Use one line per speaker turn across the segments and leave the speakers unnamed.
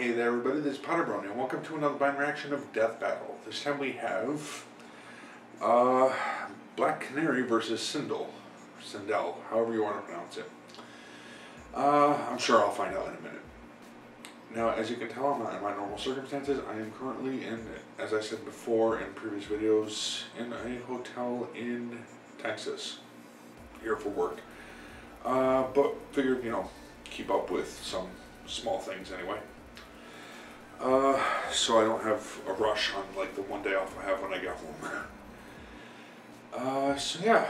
Hey there, everybody. This is Potter Brony, and welcome to another blind reaction of Death Battle. This time we have uh, Black Canary versus Sindel, Sindel, however you want to pronounce it. Uh, I'm sure I'll find out in a minute. Now, as you can tell, I'm not in my normal circumstances. I am currently in, as I said before in previous videos, in a hotel in Texas, here for work. Uh, but figured, you know, keep up with some small things anyway. Uh, so I don't have a rush on like the one day off I have when I get home. Uh, so yeah,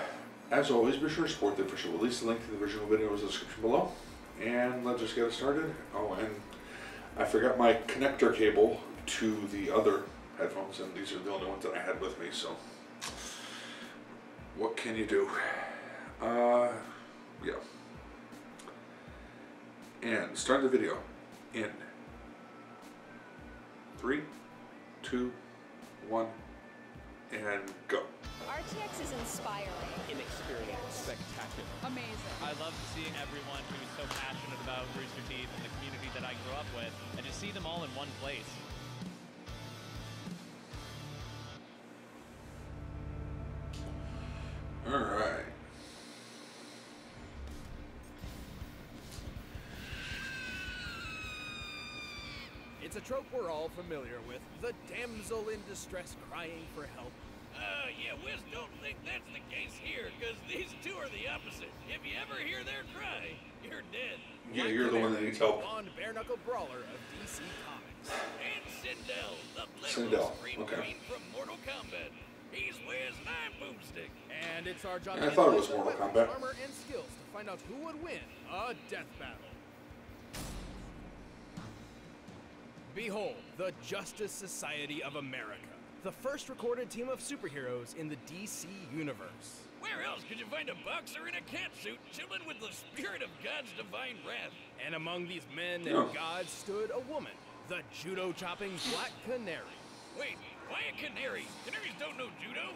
as always, be sure to support the official release. The link to the original video is in the description below. And let's just get it started. Oh, and I forgot my connector cable to the other headphones, and these are the only ones that I had with me, so what can you do? Uh, yeah. And start the video in three, two, one, and go.
RTX is inspiring.
inexperienced, spectacular.
Amazing.
I love seeing everyone who's so passionate about Rooster Teeth and the community that I grew up with, and to see them all in one place.
A trope we're all familiar with the damsel in distress crying for help.
Uh, yeah, Wiz don't think that's the case here, because these two are the opposite. If you ever hear their cry, you're dead.
Yeah,
Black
you're the one that needs help.
Blonde bare knuckle brawler of DC Comics.
And Sindel, the
Sindel,
literal Scream
okay.
Queen from Mortal Kombat. He's Wiz and I'm Boomstick.
And it's our job
Yeah, I
to
thought it was Mortal Kombat.
armor, and skills to find out who would win a death battle. Behold, the Justice Society of America, the first recorded team of superheroes in the DC universe.
Where else could you find a boxer in a cat suit chilling with the spirit of God's divine wrath?
And among these men oh.
Yeah.
and gods stood a woman, the judo chopping Black Canary.
Wait, why a canary? Canaries don't know judo?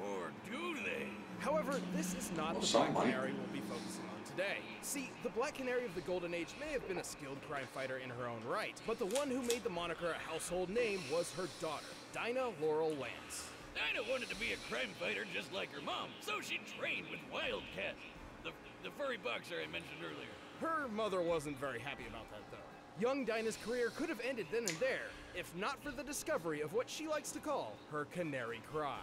Or do they?
However, this is not
Well,
the
some
Black
might.
Canary we'll be focusing on today. See, the Black Canary of the Golden Age may have been a skilled crime fighter in her own right, but the one who made the moniker a household name was her daughter, Dinah Laurel Lance.
Dinah wanted to be a crime fighter just like her mom, so she trained with Wildcat, the, the furry boxer I mentioned earlier.
Her mother wasn't very happy about that, though. Young Dinah's career could have ended then and there, if not for the discovery of what she likes to call her canary cry.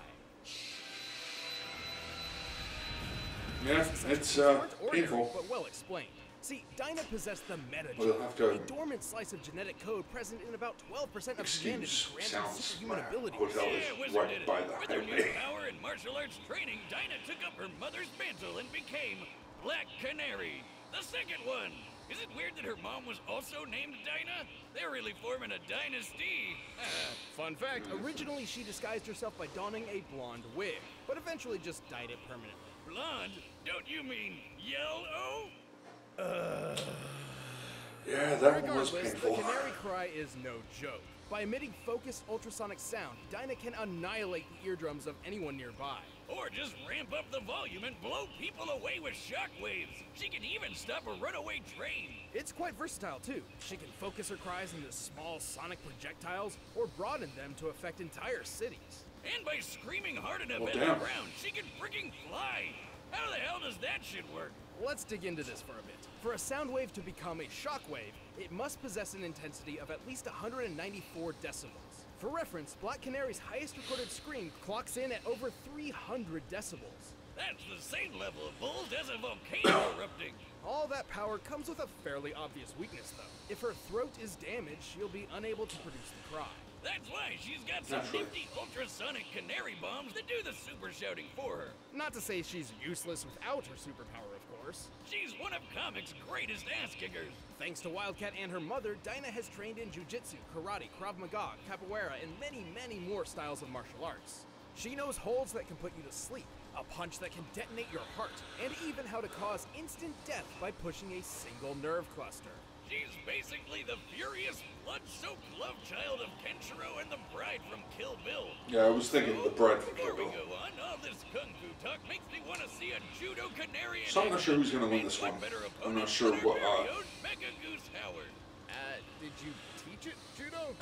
Yeah, it's uh, painful.
but well explained. See, Dinah possessed the meta
Well, you'll have to-
a dormant slice of genetic code present in about 12% of humanity,
Excuse
granted
sounds
superhuman abilities.
Yeah, Wizard
right
did it.
by the
With her new power and martial arts training, Dinah took up her mother's mantle and became Black Canary, the second one. Is it weird that her mom was also named Dinah? They're really forming a dynasty.
Fun fact, originally she disguised herself by donning a blonde wig, but eventually just dyed it permanently.
Blonde? Don't you mean yellow? Uh...
Yeah, that one was
Regardless, the canary cry is no joke. By emitting focused ultrasonic sound, Dinah can annihilate the eardrums of anyone nearby.
Or just ramp up the volume and blow people away with shockwaves. She can even stop a runaway train.
It's quite versatile too. She can focus her cries into small sonic projectiles or broaden them to affect entire cities.
And by screaming hard enough
Well,
at the ground, she can freaking fly. How the hell does that shit work?
Let's dig into this for a bit. For a sound wave to become a shockwave, it must possess an intensity of at least 194 decibels. For reference, Black Canary's highest recorded scream clocks in at over 300 decibels.
That's the same level of bulls as a volcano erupting.
All that power comes with a fairly obvious weakness, though. If her throat is damaged, she'll be unable to produce the cry.
That's why she's got some
Naturally.
nifty ultrasonic canary bombs that do the super shouting for her.
Not to say she's useless without her superpower, of course.
She's one of comics' greatest ass kickers.
Thanks to Wildcat and her mother, Dinah has trained in jujitsu, karate, Krav Maga, capoeira, and many, many more styles of martial arts. She knows holds that can put you to sleep, a punch that can detonate your heart, and even how to cause instant death by pushing a single nerve cluster.
She's basically the furious, blood-soaked love child of Kenshiro and the bride from Kill Bill.
Yeah, I was thinking the bride from Kill
Before
Kill
we go on, all this kung fu talk makes me want to see a judo canary.
So I'm not sure who's gonna win this one. I'm not sure what, uh,
own Mecha Goose Howard.
Uh, did you teach it judo?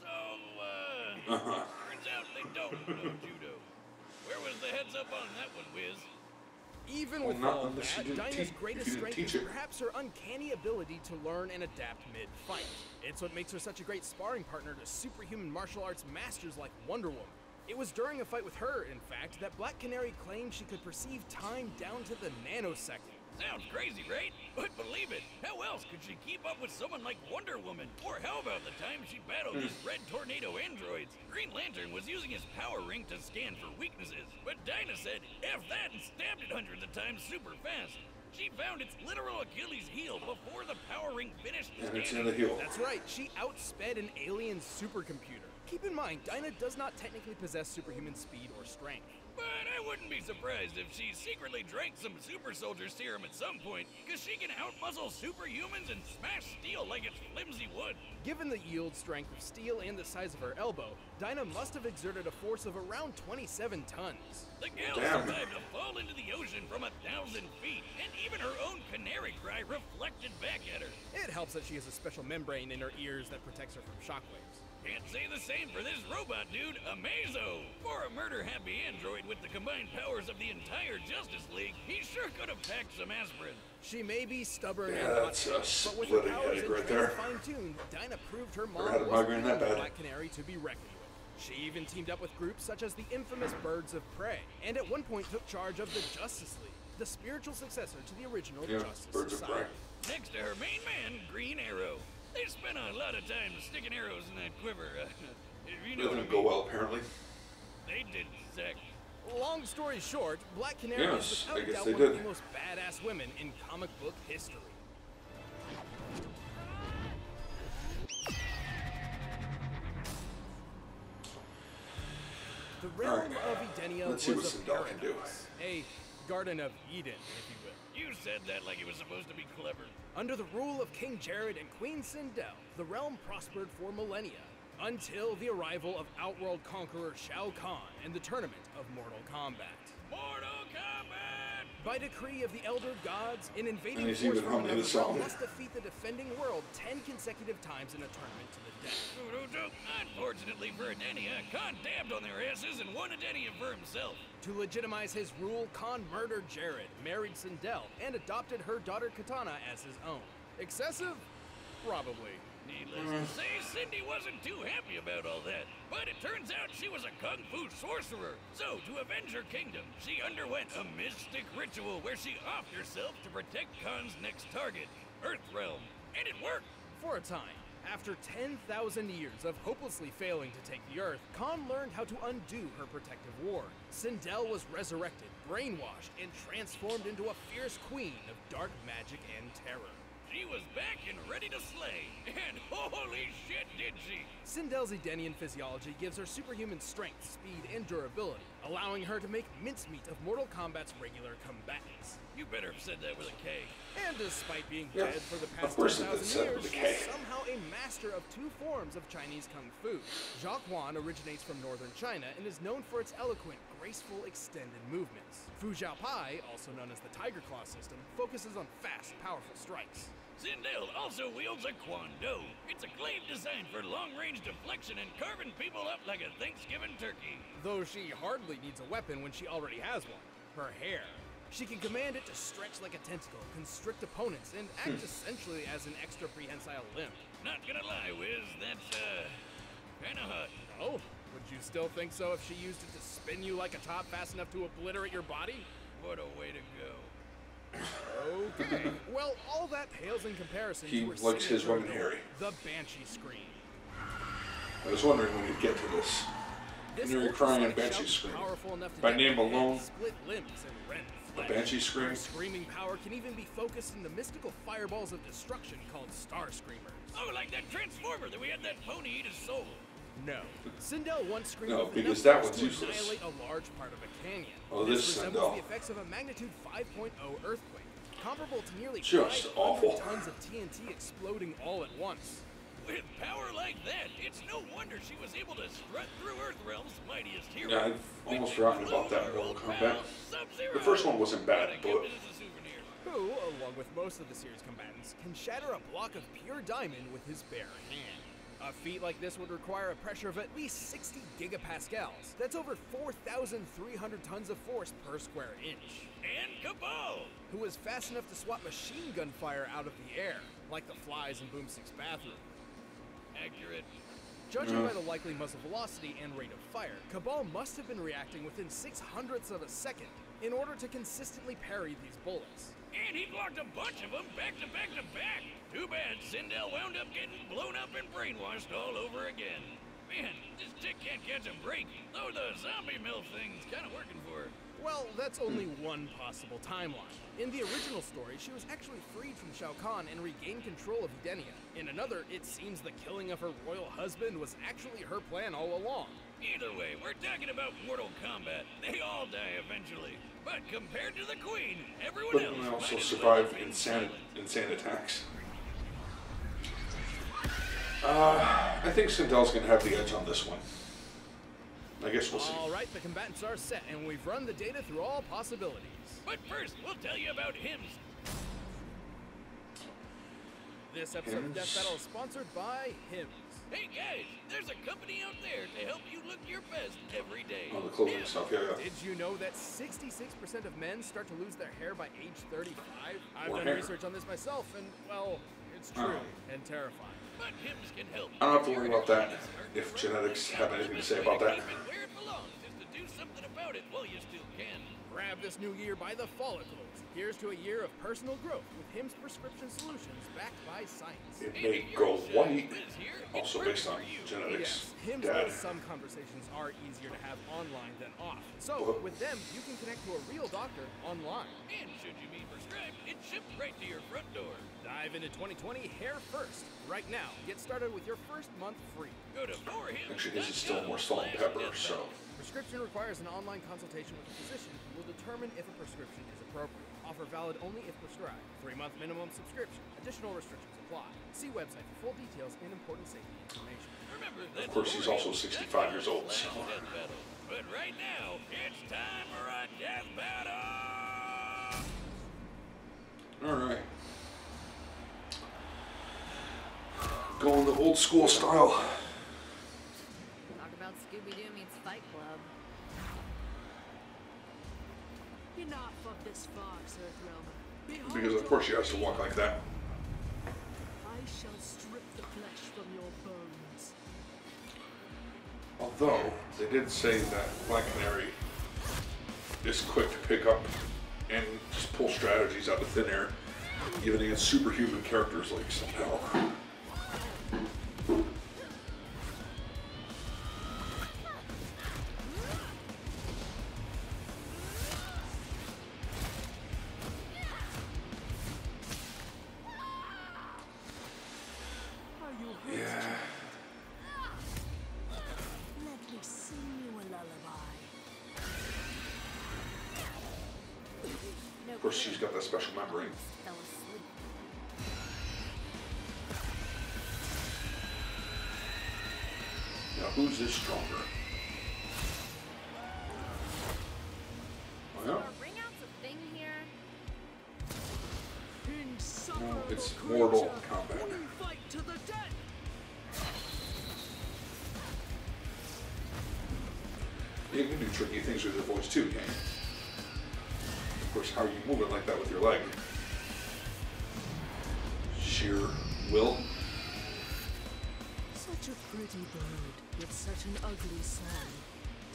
So, uh,
Uh-huh.
turns out they don't know judo. Where was the heads up on that one, Wiz?
Even
Well,
with all that, Dinah's greatest strength is perhaps her uncanny ability to learn and adapt mid-fight. It's what makes her such a great sparring partner to superhuman martial arts masters like Wonder Woman. It was during a fight with her, in fact, that Black Canary claimed she could perceive time down to the nanosecond.
Sounds crazy, right? But believe it, how else could she keep up with someone like Wonder Woman? Or how about the time she battled these mm. red tornado androids? Green Lantern was using his power ring to scan for weaknesses, but Dinah said F that and stabbed it hundreds of times super fast. She found its literal Achilles heel before the power ring finished
And it's in the heel.
That's right, she outsped an alien supercomputer. Keep in mind, Dinah does not technically possess superhuman speed or strength.
But I wouldn't be surprised if she secretly drank some super soldier serum at some point, because she can outmuscle superhumans and smash steel like it's flimsy wood.
Given the yield strength of steel and the size of her elbow, Dinah must have exerted a force of around 27 tons.
The gal
Damn.
survived a fall into the ocean from a thousand feet, and even her own canary cry reflected back at her.
It helps that she has a special membrane in her ears that protects her from shockwaves.
Can't say the same for this robot dude, Amazo. For a murder-happy android with the combined powers of the entire Justice League, he sure could have packed some aspirin.
She may be stubborn
Yeah,
and
that's a
but with her powers
headache right there.
fine-tuned, Dinah proved her
had
mom
a
wasn't
migraine that
the
bad.
Black Canary to be reckoned with. She even teamed up with groups such as the infamous Birds of Prey, and at one point took charge of the Justice League, the spiritual successor to the original
Yeah,
Justice
Birds of
Society.
Prey.
Next to her main man, Green Arrow. They spent a lot of time sticking arrows in that quiver. Uh, if you know
It
what I
didn't go
mean.
well, apparently.
They did Zach.
Long story short, Black Canary
Yes,
is
I
without
guess
doubt
they
one of the most badass women in comic book history. The realm
Alright,
of Edenia
let's see what
a
Sindel can do.
paradise, a Garden of Eden, if you will.
You said that like it was supposed to be clever.
Under the rule of King Jared and Queen Sindel, the realm prospered for millennia, until the arrival of Outworld conqueror Shao Kahn and the tournament of Mortal Kombat.
Mortal Kombat!
By decree of the Elder Gods, an invading force
even
from
humming
another realm
song.
must defeat the defending world ten consecutive times in a tournament to the death.
Naruto, Unfortunately for Edenia, Kahn dabbed on their asses and won Edenia for himself.
To legitimize his rule, Kahn murdered Jared, married Sindel, and adopted her daughter Katana as his own. Excessive? Probably.
Needless say, Cindy wasn't too happy about all that. But it turns out she was a kung fu sorcerer. So, to avenge her kingdom, she underwent a mystic ritual where she offed herself to protect Kahn's next target, Earthrealm. And it worked.
For a time, after 10,000 years of hopelessly failing to take the Earth, Khan learned how to undo her protective ward. Sindel was resurrected, brainwashed, and transformed into a fierce queen of dark magic and terror.
She was back and ready to slay. And holy shit, did she!
Sindel's Edenian physiology gives her superhuman strength, speed, and durability, allowing her to make mincemeat of Mortal Kombat's regular combatants.
You better have said that with a K.
And despite being
Yeah,
dead for the past
course it
10,000 years, she's somehow a master of two forms of Chinese Kung Fu. Zha Chuan originates from northern China and is known for its eloquent, graceful, extended movements. Fu Jow Pai, also known as the Tiger Claw system, focuses on fast, powerful strikes.
Sindel also wields a Kwan Do. It's a glaive designed for long-range deflection and carving people up like a Thanksgiving turkey.
Though she hardly needs a weapon when she already has one her hair. She can command it to stretch like a tentacle, constrict opponents, and act essentially as an extra prehensile limb.
Not gonna lie, Wiz, that's, uh, kinda hot.
Oh, would you still think so if she used it to spin you like a top fast enough to obliterate your body?
What a way to go.
Okay. well, all that pales in comparison
He
to her
likes his
signature
women
ability,
hairy.
The Banshee Scream.
I was wondering when you'd get to this.
This
you're crying
ultrasonic
Banshee Scream.
Powerful enough to
By name alone,
split limbs, and rend
The. Banshee Scream.
Her screaming power can even be focused in the mystical fireballs of destruction called Star Screamers.
Oh, like that Transformer that we had that pony eat his soul.
No. Sindel once screamed
No,
with
because that
force
one's useless.
a large part of a canyon.
Oh, this
resembles
Sindel.
the effects of a magnitude 5.0 earthquake, comparable to nearly
Just
500
awful.
tons of TNT exploding all at once.
With power like that, it's no wonder she was able to strut through Earth Earthrealm's mightiest hero.
Yeah, I've almost
which
forgotten about that
our
Mortal
old
Kombat. The first one wasn't bad,
But I kept
but
it as a souvenir.
who, along with most of the series combatants, can shatter a block of pure diamond with his bare hand. A feat like this would require a pressure of at least 60 gigapascals. That's over 4,300 tons of force per square inch.
And Kabal!
Who was fast enough to swat machine gun fire out of the air, like the flies in Boomstick's bathroom.
Accurate.
Judging by the likely muzzle velocity and rate of fire, Kabal must have been reacting within six hundredths of a second in order to consistently parry these bullets.
And he blocked a bunch of them back to back to back. Too bad Sindel wound up getting blown up and brainwashed all over again. Man, this chick can't catch a break, though the zombie mill thing's kind of working for her.
Well, that's only one possible timeline. In the original story, she was actually freed from Shao Kahn and regained control of Edenia. In another, it seems the killing of her royal husband was actually her plan all along.
Either way, we're talking about Mortal Kombat. They all die eventually. But compared to the Queen, everyone
But
else
then they also
might
survive insane, insane attacks. Uh, I think Sindel's gonna have the edge on this one. I guess we'll see.
All right, the combatants are set, and we've run the data through all possibilities.
But first, we'll tell you about Hims.
This episode of Death Battle is sponsored by Hims.
Hey guys, there's a company out there to help you look your best every day.
Oh, the clothing
Hims.
stuff, yeah, yeah.
Did you know that 66% of men start to lose their hair by age 35? I've
Or
done
hair.
research on this myself, and, well, it's
Oh.
true and terrifying.
I don't have to worry about that, if genetics have anything to say about that.
Keep it where it belongs is to do something about it while you still can.
Grab this new year by the follicles. Here's to a year of personal growth with Hims Prescription Solutions backed by science.
It may
if
go
yours, uh,
white,
here,
also
perfect
based on
you.
genetics.
Yes, Hims
Dad.
knows some conversations are easier to have online than off. So,
Well-
with them, you can connect to a real doctor online.
And should you be prescribed, it's shipped right to your front door.
Dive into 2020 hair first. Right now, get started with your first month free.
Go to forhims.com
Actually, this is still more salt and pepper,
death
so.
Battle.
Prescription requires an online consultation with a physician who will determine if a prescription is appropriate. Offer valid only if prescribed. Three month minimum subscription. Additional restrictions apply. See website for full details and important safety information.
Remember, that's
course, he's also 65 years old, so-
But right now, it's time for a death battle!
Alright. Going the old school style. Because of course she has to walk like that.
I shall strip the flesh from your bones.
Although, they did say that Black Canary is quick to pick up and just pull strategies out of thin air, even against superhuman characters like Sindel. Course, she's got that special
memory.
Now, who's this stronger? Well,
Are ring outs a thing here?
Insufferable
it's Mortal
creature,
Kombat.
Fight to the death.
you can do tricky things with your voice too, can't you? Of course, how are you moving like that with your leg? Sheer will.
Such a pretty bird with such an ugly song.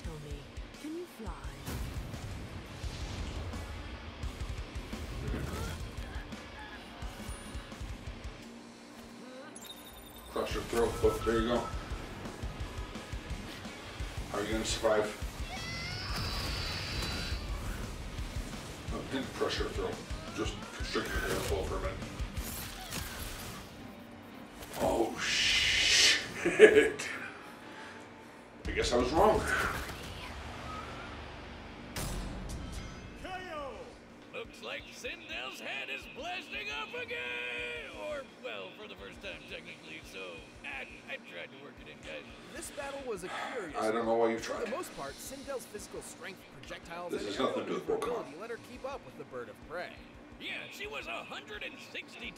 Tell me, can you fly?
Crush your throat, but there you go. How are you gonna survive? Crush your throat. Just constricted your airflow for a minute. Oh shit! I guess I was wrong.
This battle was a curious
I don't know why you tried.
For the most part, Sindel's physical strength, projectiles,
This
and
has nothing to do with
aerial
Pokemon.
maneuverability let her keep up with the bird of prey.
Yeah, she was 160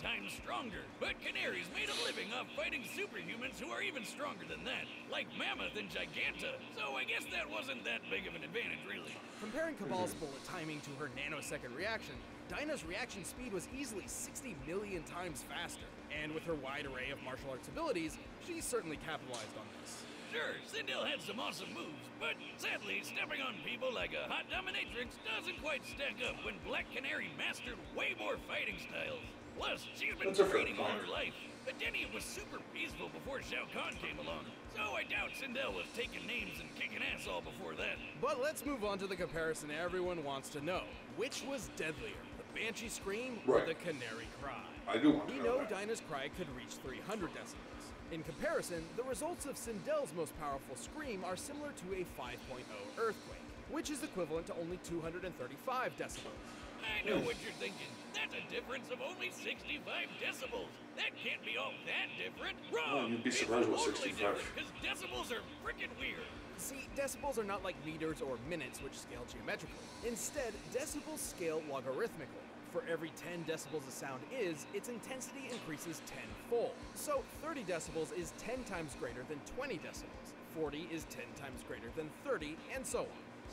times stronger. But Canaries made a living off fighting superhumans who are even stronger than that, like Mammoth and Giganta. So I guess that wasn't that big of an advantage, really.
Comparing Kabal's bullet timing to her nanosecond reaction, Dinah's reaction speed was easily 60 million times faster. And with her wide array of martial arts abilities, she certainly capitalized on this.
Sure, Sindel had some awesome moves, but sadly, stepping on people like a hot dominatrix doesn't quite stack up when Black Canary mastered way more fighting styles. Plus, she's been
That's
training all her life. Edenia was super peaceful before Shao Kahn came along, so I doubt Sindel was taking names and kicking ass all before that.
But let's move on to the comparison everyone wants to know. Which was deadlier, the Banshee Scream or the Canary Cry?
I do want to
We
know,
know. Dinah's cry could reach 300 decibels. In comparison, the results of Sindel's most powerful scream are similar to a 5.0 earthquake, which is equivalent to only 235 decibels.
I know what you're thinking. That's a difference of only 65 decibels. That can't be all that different. Wrong!
you'd be surprised what
totally
65.
Because decibels are freaking weird.
See, decibels are not like meters or minutes, which scale geometrically. Instead, decibels scale logarithmically. For every 10 decibels a sound is, its intensity increases tenfold. So 30 decibels is 10 times greater than 20 decibels. 40 is 10 times greater than 30, and so on.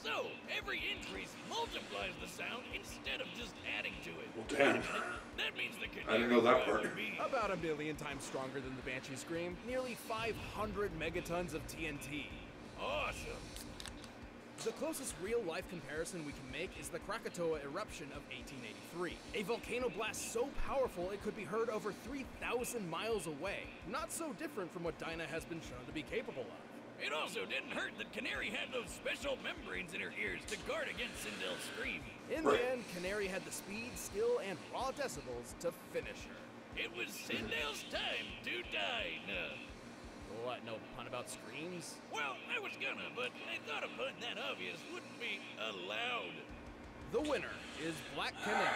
So, every increase multiplies the sound instead of just adding to it.
Well, damn.
That means the
I didn't know that part.
About a million times stronger than the Banshee Scream, nearly 500 megatons of TNT.
Awesome.
The closest real life comparison we can make is the Krakatoa eruption of 1883. A volcano blast so powerful it could be heard over 3,000 miles away. Not so different from what Dinah has been shown to be capable of.
It also didn't hurt that Canary had those special membranes in her ears to guard against Sindel's scream.
In the end, Canary had the speed, skill, and raw decibels to finish her.
It was Sindel's time to die. Nah.
What, no pun about screams?
Well, I was gonna, but I thought a pun that obvious wouldn't be allowed.
The winner is Black Canary.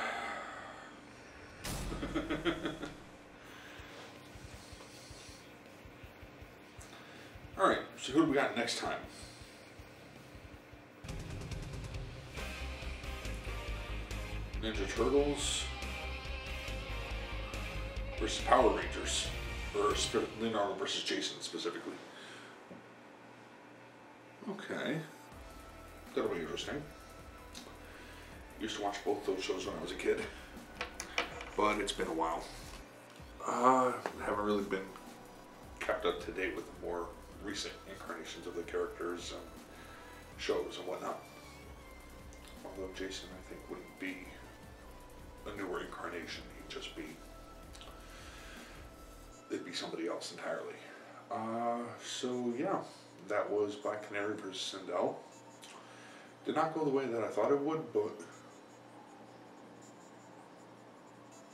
Alright, so who do we got next time? Ninja Turtles versus Power Rangers. Or Leonardo versus Jason specifically. Okay. That'll be interesting. Used to watch both those shows when I was a kid. But it's been a while. Uh, haven't really been kept up to date with the more recent incarnations of the characters and shows and whatnot. Although Jason, I think, wouldn't be a newer incarnation, he'd just be. It'd be somebody else entirely. Uh, so, yeah, that was Black Canary versus Sindel. Did not go the way that I thought it would, but.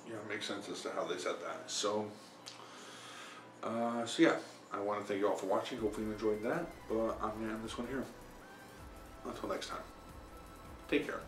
Yeah, it makes sense as to how they said that. So, uh, so yeah, I want to thank you all for watching. Hopefully you enjoyed that. But I'm gonna end this one here. Until next time. Take care.